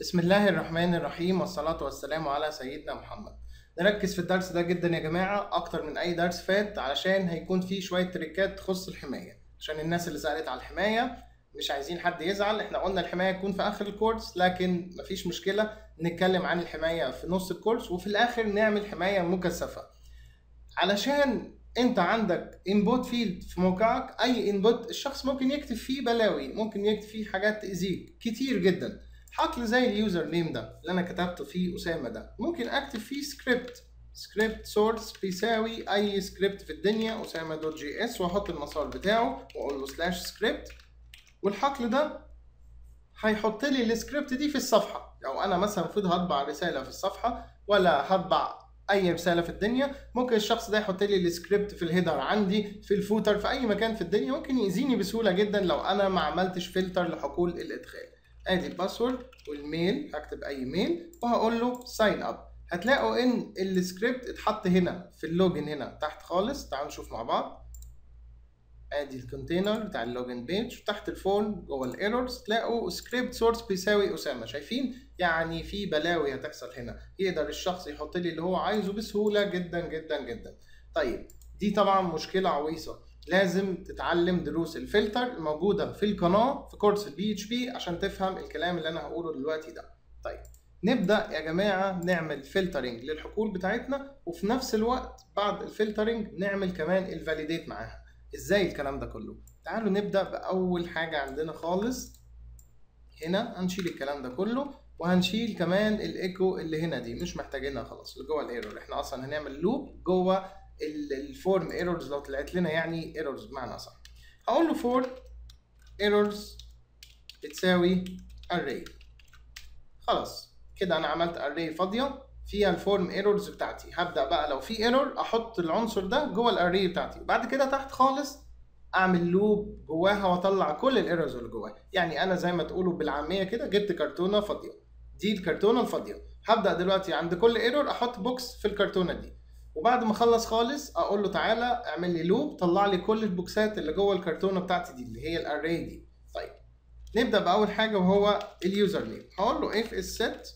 بسم الله الرحمن الرحيم والصلاة والسلام على سيدنا محمد. نركز في الدرس ده جدا يا جماعة أكتر من أي درس فات علشان هيكون فيه شوية تريكات تخص الحماية. عشان الناس اللي سألت على الحماية مش عايزين حد يزعل إحنا قلنا الحماية تكون في آخر الكورس لكن مفيش مشكلة نتكلم عن الحماية في نص الكورس وفي الآخر نعمل حماية مكثفة. علشان أنت عندك input field في موقعك أي input الشخص ممكن يكتب فيه بلاوي ممكن يكتب فيه حاجات تأذيك كتير جدا. حقل زي ال username ده اللي أنا كتبته فيه أسامة ده. ممكن أكتب فيه سكريبت script source بيساوي أي سكريبت في الدنيا اسامه dot js وأحط المسار بتاعه وأقول له slash script والحقل ده هيحط لي السكريبت دي في الصفحة. لو أنا مثلا المفروض هطبع رسالة في الصفحة ولا هطبع أي رسالة في الدنيا ممكن الشخص ده يحط لي السكريبت في ال header عندي في ال footer في أي مكان في الدنيا ممكن يأذيني بسهولة جدا لو أنا ما عملتش فلتر لحقول الإدخال. آدي ال password وال mail هكتب أي mail وهقول له sign up هتلاقوا إن السكريبت اتحط هنا في ال login هنا تحت خالص. تعالوا نشوف مع بعض. آدي الكونتينر بتاع اللوجن بيج تحت الفورم جوه الايرورز تلاقوا سكريبت سورس بيساوي أسامة. شايفين؟ يعني في بلاوي هتحصل هنا. يقدر الشخص يحط لي اللي هو عايزه بسهولة جدا جدا جدا. طيب دي طبعا مشكلة عويصة. لازم تتعلم دروس الفلتر الموجودة في القناة في course ال PHP عشان تفهم الكلام اللي أنا هقوله دلوقتي ده. طيب نبدأ يا جماعة نعمل filtering للحقول بتاعتنا وفي نفس الوقت بعد ال filtering نعمل كمان ال validate معاها. إزاي الكلام ده كله؟ تعالوا نبدأ بأول حاجة عندنا خالص. هنا هنشيل الكلام ده كله وهنشيل كمان الايكو اللي هنا دي. مش محتاجينها خلاص اللي جوه ال error إحنا أصلا هنعمل loop جوه ال form errors لو طلعت لنا يعني errors بمعنى أصح. هقول له form errors بتساوي array. خلاص كده أنا عملت array فاضية فيها ال form errors بتاعتي. هبدأ بقى لو في error أحط العنصر ده جوه ال array بتاعتي. وبعد كده تحت خالص أعمل loop جواها وأطلع كل ال errors اللي جواها. يعني أنا زي ما تقولوا بالعامية كده جبت كرتونة فاضية. دي الكرتونة الفاضية. هبدأ دلوقتي عند كل error أحط box في الكرتونة دي. وبعد ما اخلص خالص أقول له تعالى اعمل لي loop طلع لي كل البوكسات اللي جوه الكرتونة بتاعتي دي اللي هي ال array دي. طيب نبدأ بأول حاجة وهو ال user name هقول له if is set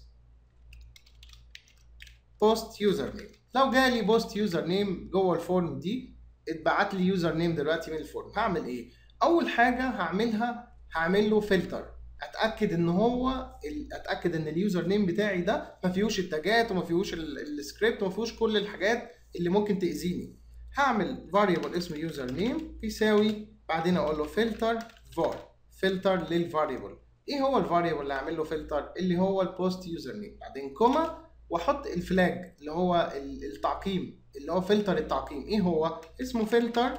post user name لو جالي post user name جوه ال form دي اتبعت لي user name دلوقتي من ال form هعمل إيه؟ أول حاجة هعملها هعمل له فلتر أتأكد إن هو أتأكد إن ال user name بتاعي ده ما فيهوش التاجات وما فيهوش السكريبت وما فيهوش كل الحاجات اللي ممكن تأذيني. هعمل variable اسمه user name بيساوي بعدين أقول له filter var. filter لل variable إيه هو ال variable اللي هعمل له فلتر اللي هو ال post user name بعدين comma وأحط ال flag اللي هو التعقيم اللي هو فلتر التعقيم. إيه هو؟ اسمه filter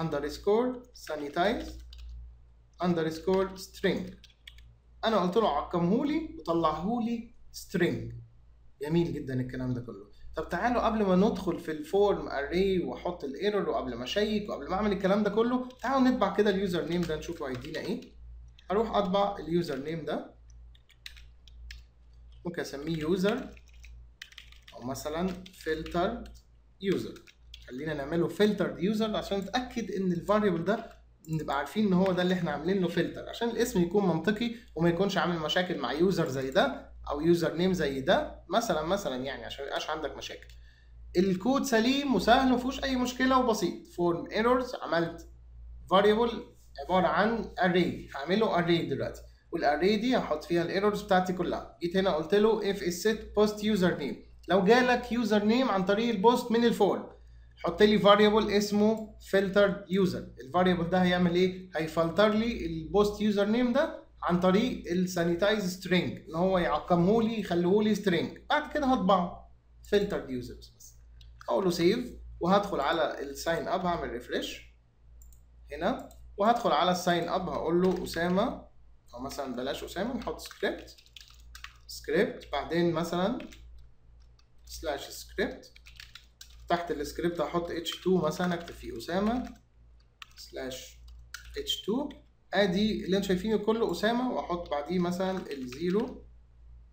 underscore sanitize underscore string أنا قلت له عقمهولي وطلعهولي string جميل جدا الكلام ده كله. طب تعالوا قبل ما ندخل في ال form array وأحط ال error وقبل ما أشيك وقبل ما أعمل الكلام ده كله تعالوا نطبع كده ال user name ده نشوفه هيدينا إيه. هروح أطبع ال user name ده. ممكن أسميه user أو مثلا filter user خلينا نعمله filter user عشان نتأكد إن ال variable ده نبقى عارفين إن هو ده اللي إحنا عاملين له فلتر عشان الاسم يكون منطقي وما يكونش عامل مشاكل مع user زي ده أو user name زي ده مثلا مثلا يعني عشان ما يبقاش عندك مشاكل. الكود سليم وسهل ما فيهوش أي مشكلة وبسيط. form errors عملت variable عبارة عن array. هعمله array دلوقتي. وال array دي هحط فيها ال errors بتاعتي كلها. جيت هنا قلت له if is set post user name لو جالك user name عن طريق ال post من ال form حط لي variable اسمه filter user ال variable ده هيعمل إيه؟ هيفلتر لي ال post user name ده عن طريق ال sanitize string ان هو يعقمه لي يخليه لي string بعد كده هطبعه. filter users بس. أقول له save وهدخل على ال sign up هعمل refresh هنا وهدخل على ال sign up هقول له أسامة أو مثلا بلاش أسامة نحط script script بعدين مثلا slash script تحت السكريبت هحط h2 مثلا أكتب فيه أسامة slash h2 أدي اللي أنتوا شايفينه كله أسامة وأحط بعديه مثلا الزيرو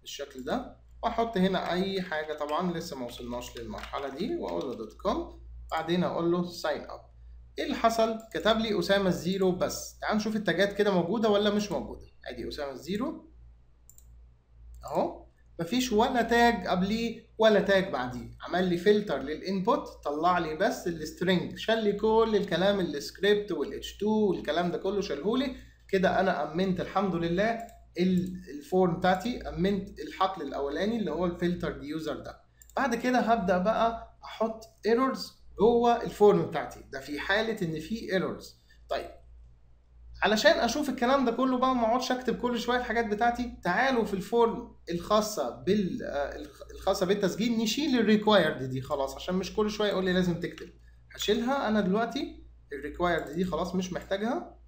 بالشكل ده. وأحط هنا أي حاجة طبعا لسه ما وصلناش للمرحلة دي وأقول له dot com بعدين أقول له sign up إيه اللي حصل؟ كتب لي أسامة الزيرو بس. تعال نشوف التاجات كده موجودة ولا مش موجودة. أدي أسامة الزيرو أهو. مفيش ولا tag قبليه ولا tag بعديه. عمل لي filter لل input طلع لي بس ال string شال لي كل الكلام ال script وال h2 والكلام ده كله شالهولي كده أنا أمنت الحمد لله ال form بتاعتي أمنت الحقل الأولاني اللي هو ال filter user ده. بعد كده هبدأ بقى أحط errors جوه ال form بتاعتي. ده في حالة إن في errors طيب علشان أشوف الكلام ده كله بقى وما أقعدش أكتب كل شوية الحاجات بتاعتي تعالوا في ال form الخاصة بال الخاصة بالتسجيل نشيل ال required دي خلاص عشان مش كل شوية يقول لي لازم تكتب. هشيلها أنا دلوقتي ال required دي خلاص مش محتاجها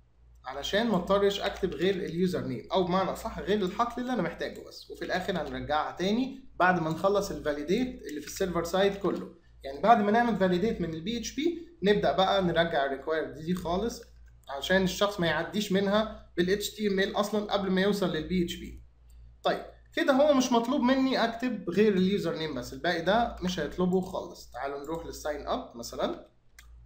علشان ما اضطرش أكتب غير ال user name أو بمعنى صح غير الحقل اللي أنا محتاجه بس. وفي الآخر هنرجعها تاني بعد ما نخلص ال validate اللي في ال server side كله. يعني بعد ما نعمل validate من ال PHP نبدأ بقى نرجع ال required دي خالص عشان الشخص ما يعديش منها بال HTML أصلا قبل ما يوصل PHP. طيب كده هو مش مطلوب مني أكتب غير ال user name بس. الباقي ده مش هيطلبه خالص. تعالوا نروح لل sign up مثلا.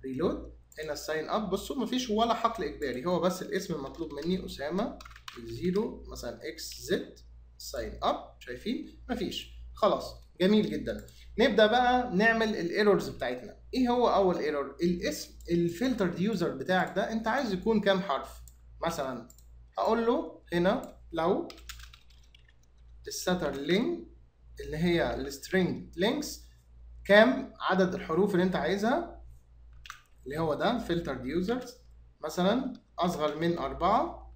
reload هنا ال sign up بصوا مفيش ولا حقل إجباري. هو بس الاسم المطلوب مني أسامة زيرو مثلا x z sign up شايفين؟ مفيش. خلاص جميل جدا. نبدأ بقى نعمل ال errors بتاعتنا. إيه هو اول error الاسم ال filter user بتاعك ده انت عايز يكون كام حرف؟ مثلا هقول له هنا لو ال str len اللي هي ال string length كام عدد الحروف اللي انت عايزها؟ اللي هو ده filter users مثلا اصغر من أربعة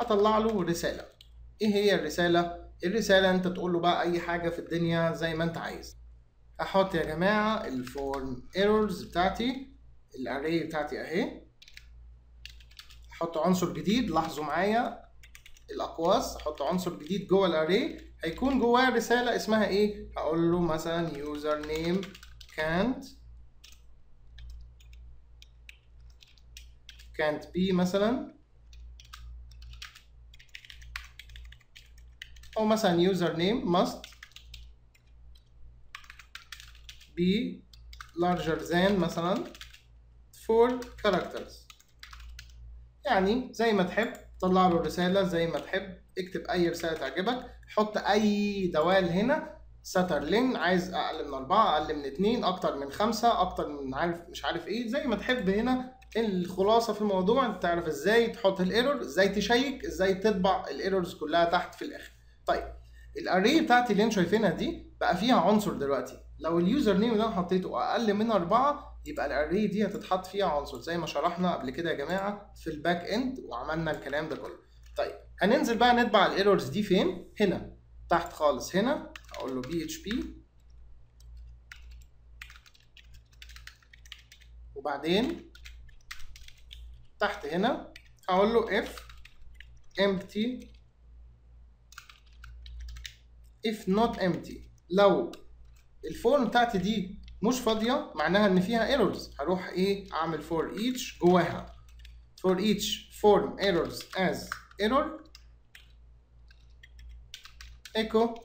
هطلع له رسالة إيه هي الرسالة؟ الرسالة انت تقول له بقى أي حاجة في الدنيا زي ما انت عايز. أحط يا جماعة ال form errors بتاعتي ال array بتاعتي أهي. أحط عنصر جديد لاحظوا معايا الأقواس. أحط عنصر جديد جوه ال array هيكون جواه رسالة اسمها إيه؟ هقول له مثلا user name can't can't be مثلا. أو مثلا user name must. Be larger than مثلا 4 characters. يعني زي ما تحب طلع له رسالة زي ما تحب اكتب أي رسالة تعجبك حط أي دوال هنا strlen عايز أقل من أربعة أقل من اتنين أكتر من خمسة أكتر من عارف مش عارف إيه. زي ما تحب هنا الخلاصة في الموضوع أنت تعرف إزاي تحط ال error إزاي تشيك إزاي تطبع ال errors كلها تحت في الآخر. طيب ال array بتاعتي اللي أنتم شايفينها دي بقى فيها عنصر دلوقتي. لو ال user name اللي أنا حطيته أقل من أربعة يبقى ال array دي هتتحط فيها عنصر زي ما شرحنا قبل كده يا جماعة في ال back end وعملنا الكلام ده كله. طيب هننزل بقى نطبع ال errors دي فين؟ هنا تحت خالص هنا. هقول له PHP وبعدين تحت هنا هقول له if empty if not empty. لو ال form بتاعتي دي مش فاضية معناها إن فيها errors هروح إيه؟ أعمل for each جواها. For each form errors as error. Echo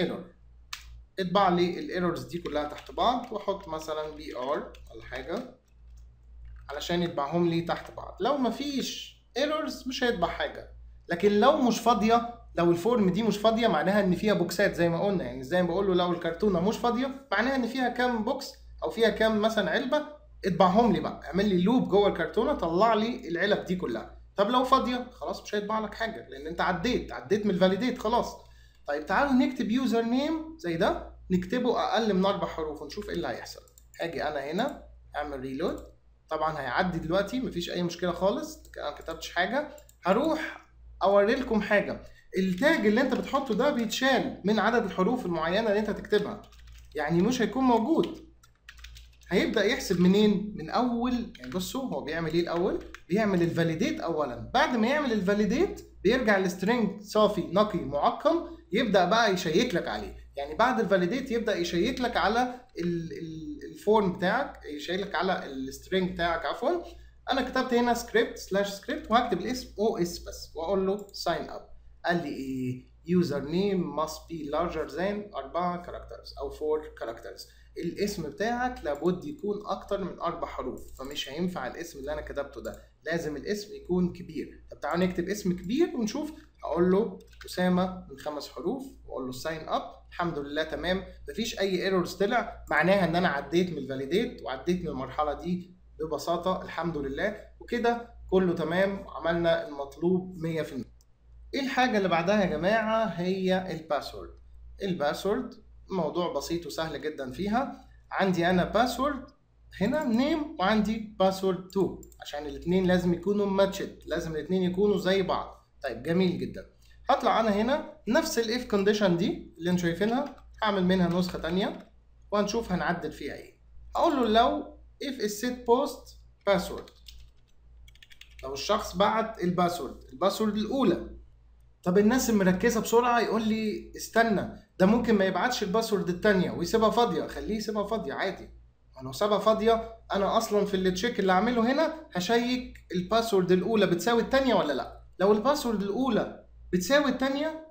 error. اطبع لي ال errors دي كلها تحت بعض وأحط مثلا br ولا حاجة علشان يطبعهم لي تحت بعض. لو مفيش errors مش هيطبع حاجة. لكن لو مش فاضية لو ال form دي مش فاضية معناها إن فيها بوكسات زي ما قلنا. يعني زي ما بقول له لو الكرتونة مش فاضية معناها إن فيها كام box أو فيها كام مثلا علبة اطبعهم لي بقى. اعمل لي loop جوه الكرتونة طلع لي العلب دي كلها. طب لو فاضية خلاص مش هيطبع لك حاجة لأن أنت عديت عديت من ال validate خلاص. طيب تعالوا نكتب user name زي ده نكتبه أقل من أربع حروف ونشوف إيه اللي هيحصل. هاجي أنا هنا أعمل reload طبعا هيعدي دلوقتي مفيش أي مشكلة خالص أنا ما كتبتش حاجة. هروح اوري لكم حاجة. ال tag اللي انت بتحطه ده بيتشال من عدد الحروف المعينة اللي انت تكتبها يعني مش هيكون موجود. هيبدأ يحسب منين؟ من أول يعني بصوا هو بيعمل إيه الأول؟ بيعمل ال validate اولا. بعد ما يعمل ال validate بيرجع ال string صافي نقي معقم يبدأ بقى يشيك لك عليه. يعني بعد ال validate يبدأ يشيك لك على ال form بتاعك يشيك لك على ال string بتاعك عفوا. أنا كتبت هنا script slash script وهكتب الاسم OS بس وأقول له sign up قال لي إيه user name must be larger than 4 characters أو 4 characters. الاسم بتاعك لابد يكون أكتر من أربع حروف. فمش هينفع الاسم اللي أنا كتبته ده. لازم الاسم يكون كبير. طب تعالوا نكتب اسم كبير ونشوف. هقول له أسامة من خمس حروف. وأقول له sign up الحمد لله تمام. مفيش أي errors طلع. معناها إن أنا عديت من ال validate وعديت من المرحلة دي ببساطة. الحمد لله. وكده كله تمام. عملنا المطلوب 100% الحاجة اللي بعدها يا جماعة هي ال password. ال password موضوع بسيط وسهل جدا فيها. عندي أنا password هنا name وعندي password 2 عشان الاثنين لازم يكونوا matched لازم الاثنين يكونوا زي بعض. طيب جميل جدا. هطلع أنا هنا نفس ال if condition دي اللي أنتوا شايفينها. هعمل منها نسخة ثانية وهنشوف هنعدل فيها إيه. أقول له لو is set post password. لو الشخص بعت ال password. ال password الأولى. طب الناس المركزة بسرعة يقول لي استنى ده ممكن ما يبعتش ال password الثانية ويسيبها فاضية خليه يسيبها فاضية عادي. لو سابها فاضية أنا أصلا في ال check اللي اعمله هنا هشيك ال password الأولى بتساوي الثانية ولا لأ؟ لو ال password الأولى بتساوي الثانية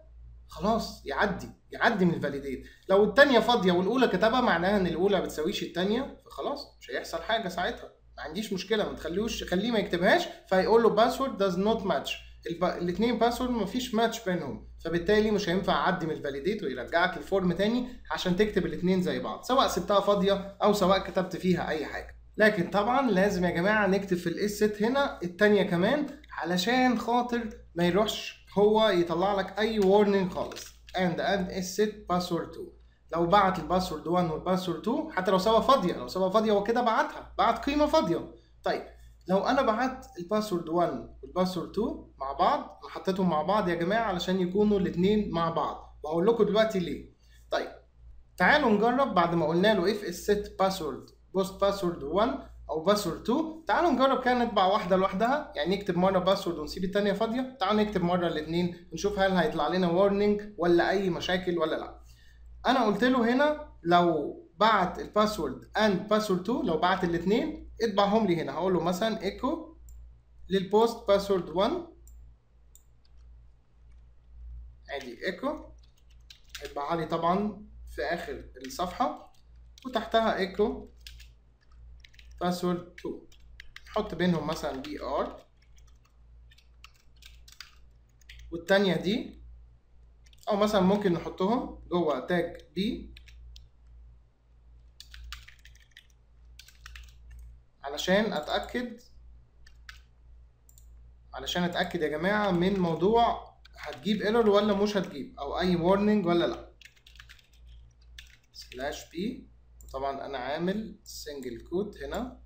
خلاص يعدي يعدي من ال validate لو الثانية فاضية والأولى كتبها معناها إن الأولى ما بتساويش الثانية فخلاص مش هيحصل حاجة ساعتها. ما عنديش مشكلة ما تخليهوش خليه ما يكتبهاش فيقول له password does not match الاثنين password ما فيش ماتش بينهم. فبالتالي مش هينفع أعدي من ال validate ويرجعك ال form تاني عشان تكتب الاثنين زي بعض سواء سبتها فاضية أو سواء كتبت فيها أي حاجة. لكن طبعا لازم يا جماعة نكتب في ال is set هنا الثانية كمان علشان خاطر ما يروحش هو يطلع لك أي warning خالص. and and is set password 2 لو بعت ال password 1 وال password 2 حتى لو سابها فاضية لو سابها فاضية هو كده بعتها بعت قيمة فاضية. طيب لو أنا بعت ال password 1 وال password 2 مع بعض أنا حطيتهم مع بعض يا جماعة علشان يكونوا الاثنين مع بعض. وهقول لكم دلوقتي ليه. طيب تعالوا نجرب بعد ما قلنا له is set password post password 1 أو password 2 تعالوا نجرب كده نطبع واحدة لوحدها يعني نكتب مرة password ونسيب الثانية فاضية. تعالوا نكتب مرة الاثنين نشوف هل هيطلع لنا warning ولا أي مشاكل ولا لأ. أنا قلت له هنا لو بعت ال password and password 2 لو بعت الاثنين اطبعهم لي هنا. هقول له مثلا echo لل post password 1 ادي ايكو اطبعها لي طبعا في آخر الصفحة. وتحتها echo password 2 نحط بينهم مثلا br والتانية دي أو مثلا ممكن نحطهم جوه tag p علشان أتأكد علشان أتأكد يا جماعة من موضوع هتجيب error ولا مش هتجيب أو أي warning ولا لأ. slash p طبعا أنا عامل single quote هنا.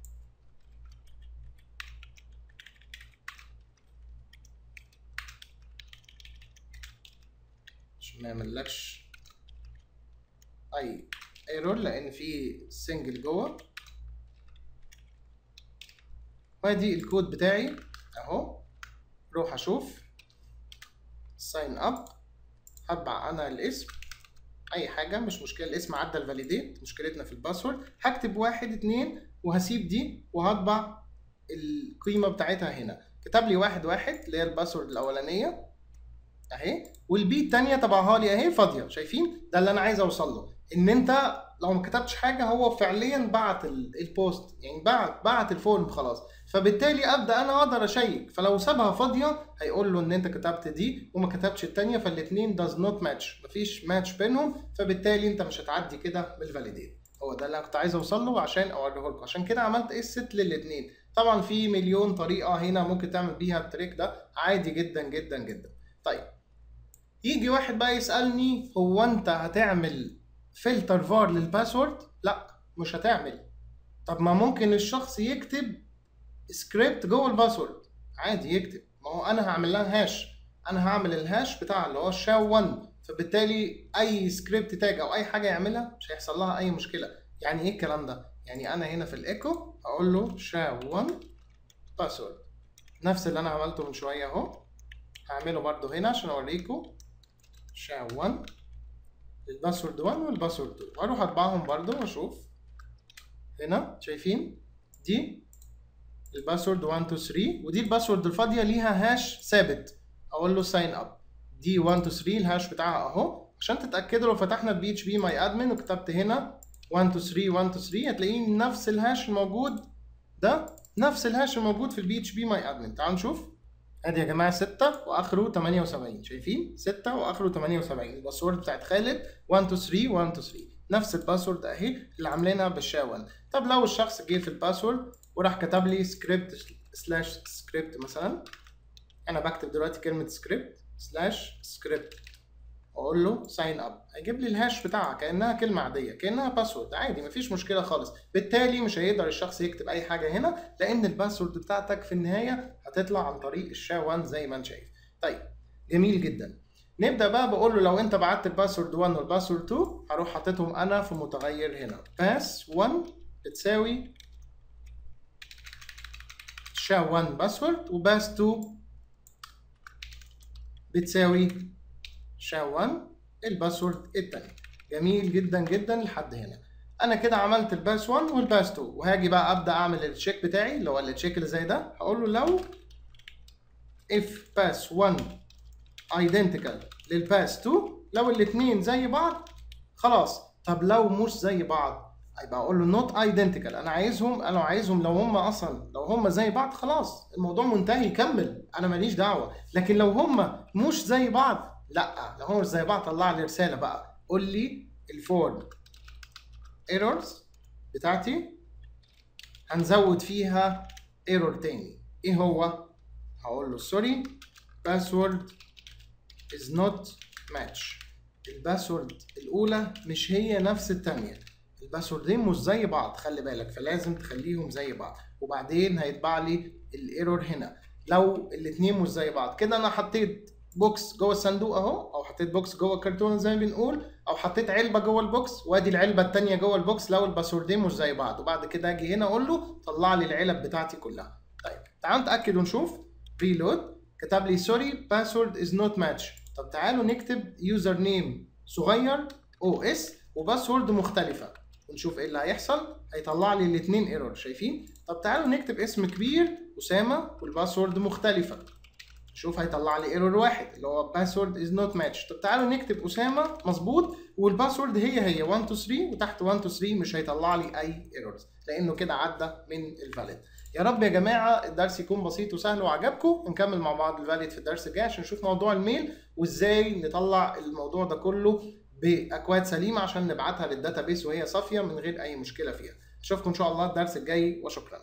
عشان ما يعملكش أي error لأن في single جوه. وادي الكود بتاعي اهو. روح أشوف. sign up هطبع أنا الاسم. اي حاجة مش مشكلة. الاسم عدى ال validate. مشكلتنا في ال password. هكتب واحد اتنين وهسيب دي وهطبع القيمة بتاعتها هنا. كتب لي واحد واحد اللي هي ال password الأولانية. اهي. وال p التانية طبعها لي اهي فاضية. شايفين؟ ده اللي أنا عايز أوصل له. ان انت لو ما كتبتش حاجة هو فعليا بعت ال post يعني بعت بعت ال form خلاص. فبالتالي أبدأ أنا أقدر أشيك. فلو سابها فاضية هيقول له إن أنت كتبت دي وما كتبتش الثانية فالاثنين does not match مفيش ماتش بينهم. فبالتالي أنت مش هتعدي كده بال validate هو ده اللي أنا كنت عايز أوصل له عشان أوريه لكم. عشان كده عملت إيه ال isset للاثنين طبعا في مليون طريقة هنا ممكن تعمل بيها ال trick ده. عادي جدا جدا جدا. طيب. يجي واحد بقى يسألني هو أنت هتعمل filter var لل password؟ لا مش هتعمل. طب ما ممكن الشخص يكتب سكريبت جوه ال password. عادي يكتب. ما هو أنا هعمل لها hash أنا هعمل ال hash بتاع اللي هو sha 1 فبالتالي أي script tag أو أي حاجة يعملها مش هيحصل لها أي مشكلة. يعني إيه الكلام ده؟ يعني أنا هنا في الايكو أقول له sha 1 password نفس اللي أنا عملته من شوية أهو. هعمله برده هنا عشان اوريكم sha 1 ال password 1 وال password 2 وأروح اطبعهم برده واشوف. هنا شايفين؟ دي ال password 1 2 3 ودي ال password الفاضية ليها hash ثابت. أقول له sign up دي 1 2 3 ال hash بتاعها أهو. عشان تتأكدوا لو فتحنا ال phpMyAdmin وكتبت هنا 1 2 3 1 2 3 هتلاقيه نفس ال hash الموجود ده نفس ال hash الموجود في ال phpMyAdmin تعالوا نشوف. ادي يا جماعة 6 واخره 78 شايفين؟ 6 واخره 78 ال password بتاعت خالد 1 2 3 1 2 3 نفس ال password اهي اللي عاملينها بال sha1 طب لو الشخص جه في ال password وراح كتب لي script slash script مثلا. أنا بكتب دلوقتي كلمة script slash script أقول له sign up هيجيب لي ال hash بتاعها كأنها كلمة عادية كأنها password عادي مفيش مشكلة خالص. بالتالي مش هيقدر الشخص يكتب أي حاجة هنا لأن ال password بتاعتك في النهاية هتطلع عن طريق ال sha 1 زي ما أنت شايف. طيب جميل جدا. نبدأ بقى بقول له لو أنت بعت ال password 1 وال password 2 هروح حاططهم أنا في متغير هنا. pass 1 بتساوي sha 1 password و pass 2 بتساوي sha 1 ال password التاني جميل جدا جدا لحد هنا. أنا كده عملت ال pass 1 وال pass 2 وهاجي بقى أبدأ أعمل ال check بتاعي اللي هو ال check اللي زي ده. هقول له لو if pass 1 identical لل pass 2 لو الاثنين زي بعض خلاص. طب لو مش زي بعض هيبقى أقول له not identical. أنا عايزهم أنا عايزهم لو هم أصلا لو هم زي بعض خلاص. الموضوع منتهي كمل. أنا ماليش دعوة. لكن لو هم مش زي بعض لا لو هم مش زي بعض. طلع لي رسالة بقى. قول لي ال form errors بتاعتي. هنزود فيها error تاني. إيه هو؟ هقول له sorry password is not match. ال password الأولى مش هي نفس الثانية الباسوردين مش زي بعض خلي بالك. فلازم تخليهم زي بعض. وبعدين هيطبع لي ال error هنا. لو الاثنين مش زي بعض. كده أنا حطيت box جوه الصندوق اهو أو حطيت box جوه الكرتونه زي ما بنقول أو حطيت علبة جوه ال box وأدي العلبة الثانية جوه ال box لو الباسوردين مش زي بعض. وبعد كده أجي هنا أقول له طلع لي العلب بتاعتي كلها. طيب تعالوا نتأكد ونشوف. reload كتب لي sorry password is not match طب تعالوا نكتب username صغير OS و password مختلفة. ونشوف إيه اللي هيحصل. هيطلع لي الاثنين error شايفين؟ طب تعالوا نكتب اسم كبير أسامة وال password مختلفة. شوف هيطلع لي error واحد اللي هو password is not match طب تعالوا نكتب أسامة مظبوط وال password هي هي 1 2 3 وتحت 1 2 3 مش هيطلع لي أي errors لأنه كده عدى من ال validate يا رب يا جماعة الدرس يكون بسيط وسهل وعجبكم نكمل مع بعض ال validate في الدرس الجاي عشان نشوف موضوع ال mail وإزاي نطلع الموضوع ده كله بأكواد سليمة عشان نبعتها لل database وهي صافية من غير أي مشكلة فيها. أشوفكم إن شاء الله الدرس الجاي وشكرا.